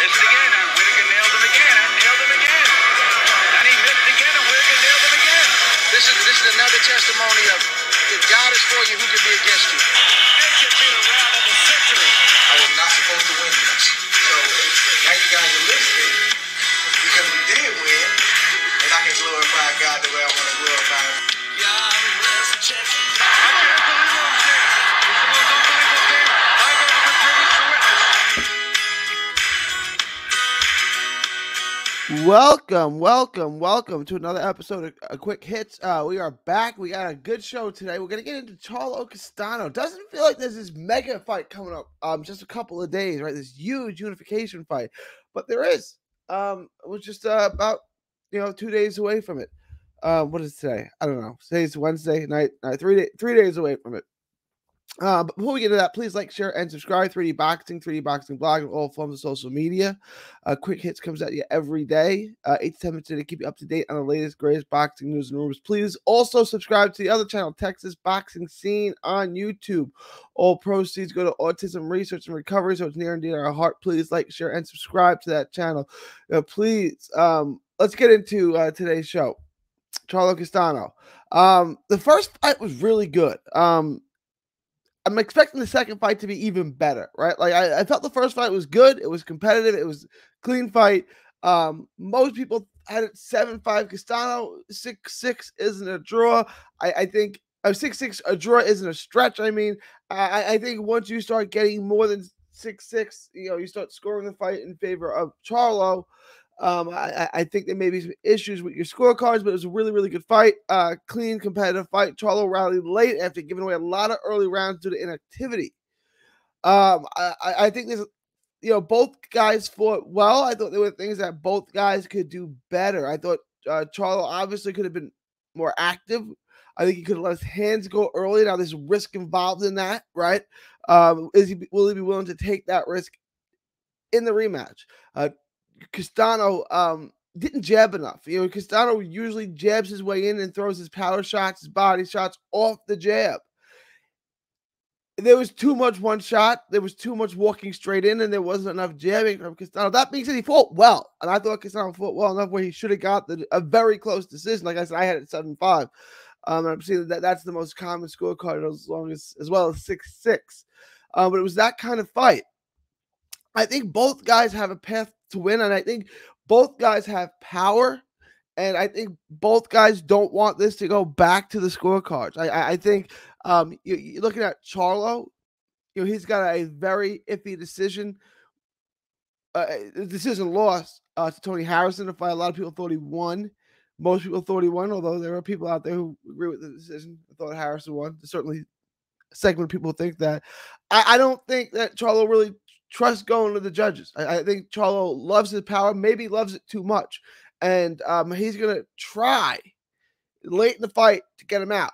Missed again, and nailed him again, and nailed him again. And he missed again, and nailed him again. This is this is another testimony of if God is for you, who can be against you? Welcome, welcome, welcome to another episode of uh, Quick Hits. Uh, we are back. We got a good show today. We're gonna get into Charlo Castano. Doesn't feel like there's this mega fight coming up. Um, just a couple of days, right? This huge unification fight, but there is. Um, we're just uh, about you know two days away from it. Uh, what is today? I don't know. Today's Wednesday night. Uh, three day, three days away from it. Uh, but before we get to that, please like, share, and subscribe. 3D Boxing, 3D Boxing Blog, and all forms of social media. Uh, Quick Hits comes at you every day, uh, 8 to 10 minutes keep you up to date on the latest, greatest boxing news and rumors. Please also subscribe to the other channel, Texas Boxing Scene on YouTube. All proceeds go to autism research and recovery, so it's near and dear to our heart. Please like, share, and subscribe to that channel. Uh, please, um, let's get into uh, today's show. Charlo Castano. Um, the first fight was really good. Um, I'm expecting the second fight to be even better, right? Like I, I felt the first fight was good. It was competitive. It was clean fight. Um, most people had it seven five. Castano six six isn't a draw. I, I think uh, six six a draw isn't a stretch. I mean, I, I think once you start getting more than six six, you know, you start scoring the fight in favor of Charlo. Um, I, I think there may be some issues with your scorecards, but it was a really, really good fight. Uh, clean, competitive fight. Charlo rallied late after giving away a lot of early rounds due to inactivity. Um, I, I think there's, you know, both guys fought well. I thought there were things that both guys could do better. I thought uh, Charlo obviously could have been more active. I think he could have let his hands go early. Now there's risk involved in that, right? Um, is he will he be willing to take that risk in the rematch? Uh, Castano um, didn't jab enough. You know, Castano usually jabs his way in and throws his power shots, his body shots off the jab. There was too much one shot. There was too much walking straight in, and there wasn't enough jabbing from Castano. That being said, he fought well, and I thought Castano fought well enough where he should have got the, a very close decision. Like I said, I had it seven five. Um, I'm seeing that that's the most common scorecard as long as as well as six six. Uh, but it was that kind of fight. I think both guys have a path to win, and I think both guys have power, and I think both guys don't want this to go back to the scorecards. I, I, think um, you, you're looking at Charlo, you know, he's got a very iffy decision. Uh, decision lost uh, to Tony Harrison. If a lot of people thought he won, most people thought he won. Although there are people out there who agree with the decision. I thought Harrison won. Certainly segment of people think that. I, I don't think that Charlo really trust going to the judges. I, I, think Charlo loves his power, maybe loves it too much, and um, he's gonna try late in the fight to get him out.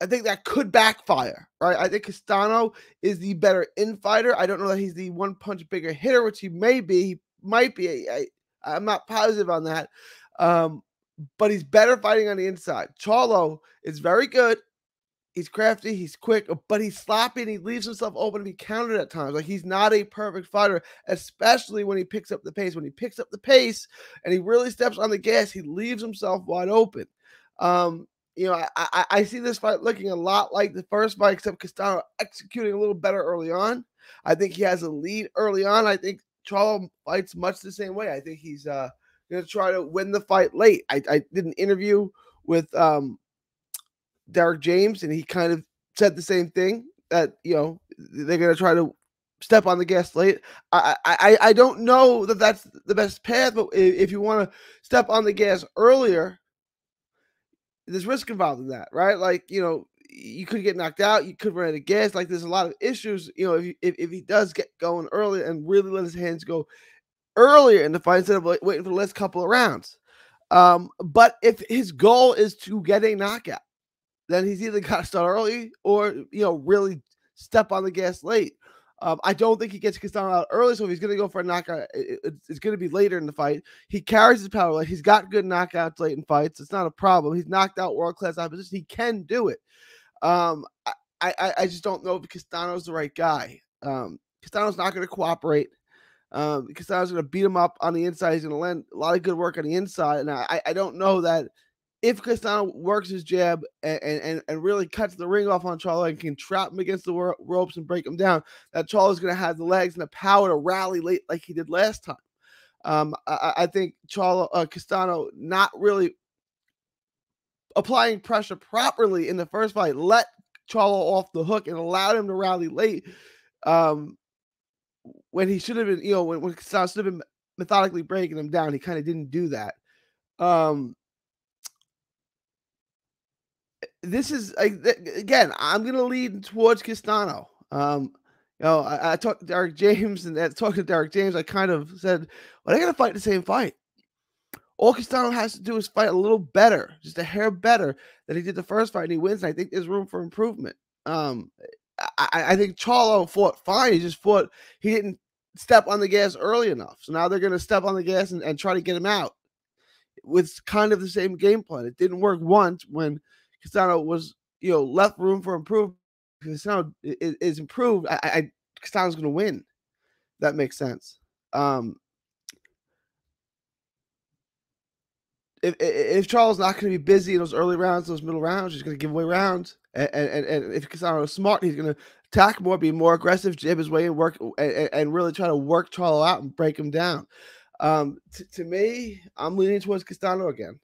I think that could backfire, right? I think Castano is the better infighter. I don't know that he's the one punch bigger hitter, which he may be. He might be. I, I'm not positive on that. Um, but he's better fighting on the inside. Charlo is very good. He's crafty, he's quick, but he's sloppy and he leaves himself open to be countered at times. Like he's not a perfect fighter, especially when he picks up the pace. When he picks up the pace and he really steps on the gas, he leaves himself wide open. Um, you know, I, I, I see this fight looking a lot like the first fight, except Castano executing a little better early on. I think he has a lead early on. I think Charlo fights much the same way. I think he's uh going to try to win the fight late. I, I did an interview with um Derrick James, and he kind of said the same thing that you know they're going to try to step on the gas late. I, I I don't know that that's the best path, but if you want to step on the gas earlier, there's risk involved in that, right? Like you know, you could get knocked out, you could run out of gas. Like there's a lot of issues. You know, if if, if he does get going early and really let his hands go earlier in the fight instead of waiting for the last couple of rounds. Um, but if his goal is to get a knockout, then he's either got to start early or you know really step on the gas late. Um, I don't think he gets Castano out early, so if he's going to go for a knockout, it, it, it's going to be later in the fight. He carries his power. He's got good knockouts late in fights. It's not a problem. He's knocked out world class opposition. He can do it. Um, I, I, I just don't know if Castano's the right guy. Um, Castano's not going to cooperate. Um, Castano's going to beat him up on the inside. He's going to land a lot of good work on the inside. And I, I don't know that if Castano works his jab and, and, and really cuts the ring off on Charlo and can trap him against the ropes and break him down, that Charlo's going to have the legs and the power to rally late like he did last time. Um, I, I think Charlo uh, Castano not really applying pressure properly in the first fight, let Charlo off the hook and allowed him to rally late. Um, when he should have been, you know, when, when Castano should have been methodically breaking him down, he kind of didn't do that. Um, this is again, I'm gonna lead towards Castano. Um, you know, I, I talked to Derrick James and uh, talking to Derrick James, I kind of said, well, they're gonna fight the same fight. All Castano has to do is fight a little better, just a hair better than he did the first fight, and he wins. And I think there's room for improvement. Um, I, I think Charlo fought fine. He just fought, he didn't step on the gas early enough. So now they're going to step on the gas and, and try to get him out with kind of the same game plan. It didn't work once when Castano was, you know, left room for improvement. Castano is, is improved. I, I Castano's going to win. That makes sense. Um, if, if Charlo's not going to be busy in those early rounds, those middle rounds, he's going to give away rounds. And, and, and if Castano is smart, he's going to attack more, be more aggressive, jab his way and work and, and really try to work Charlo out and break him down. Um, to me, I'm leaning towards Castano again.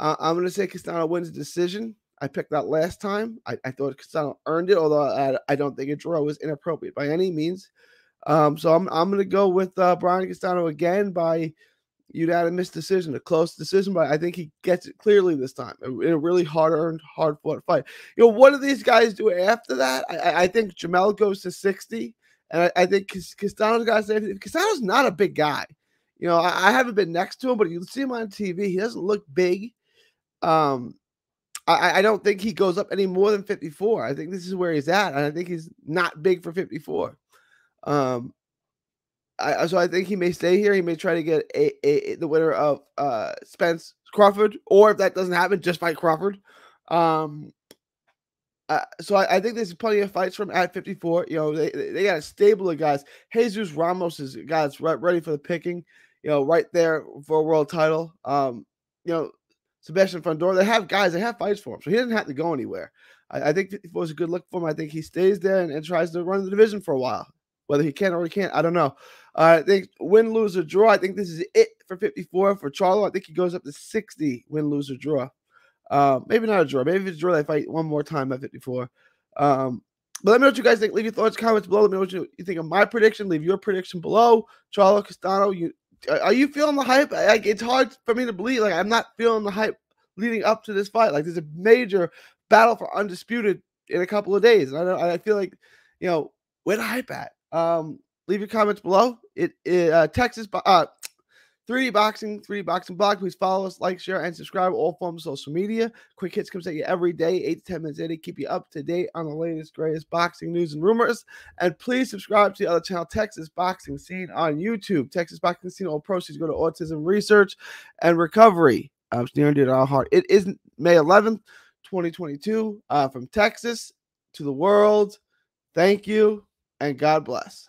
Uh, I'm going to say Castano wins the decision. I picked that last time. I, I thought Castano earned it, although I, I, don't think a draw was inappropriate by any means. Um, so I'm, I'm going to go with uh, Brian Castano again by unanimous decision, a close decision, but I think he gets it clearly this time in a really hard earned, hard fought fight. You know, what do these guys do after that? I, I think Jermell goes to 60, and I, I think Castano's got to say, Castano's not a big guy. You know, I, I, haven't been next to him, but you see him on TV. He doesn't look big. Um, I, I don't think he goes up any more than 54. I think this is where he's at, and I think he's not big for 54. Um, I, so I think he may stay here. He may try to get a, a, the winner of uh, Spence Crawford, or if that doesn't happen, just fight Crawford. Um, uh, so I, I, think there's plenty of fights from at 54. You know, they, they got a stable of guys. Jesus Ramos is guys right, ready for the picking. You know, right there for a world title. Um, you know, Sebastian Fundora, they have guys, they have fights for him, so he doesn't have to go anywhere. I, I think 54 is a good look for him. I think he stays there and, and tries to run the division for a while. Whether he can or he can't, I don't know. Uh, I think win, lose, or draw. I think this is it for 54 for Charlo. I think he goes up to 60 win, lose, or draw. Uh, maybe not a draw. Maybe if it's a draw, they fight one more time at 54. Um, but let me know what you guys think. Leave your thoughts, comments below. Let me know what you, you think of my prediction. Leave your prediction below. Charlo Castano, you are you feeling the hype? Like it's hard for me to believe. Like I'm not feeling the hype leading up to this fight. Like there's a major battle for undisputed in a couple of days. And I, I feel like, you know, where the hype at? Um, leave your comments below. It, it uh, Texas uh 3D Boxing, 3D Boxing Blog. Please follow us, like, share, and subscribe. All forms of social media. Quick hits comes at you every day, eight to ten minutes a day. Keep you up to date on the latest, greatest boxing news and rumors. And please subscribe to the other channel, Texas Boxing Scene on YouTube. Texas Boxing Scene. All proceeds go to autism research and recovery. I'm um, near and dear to our heart. It is May 11th, 2022. Uh, from Texas to the world. Thank you and God bless.